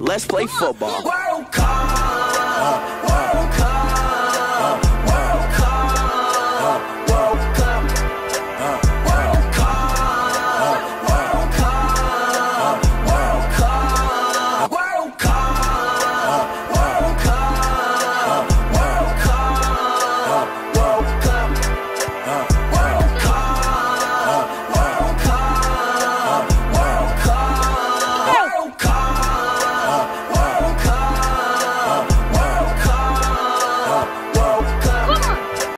Let's play football.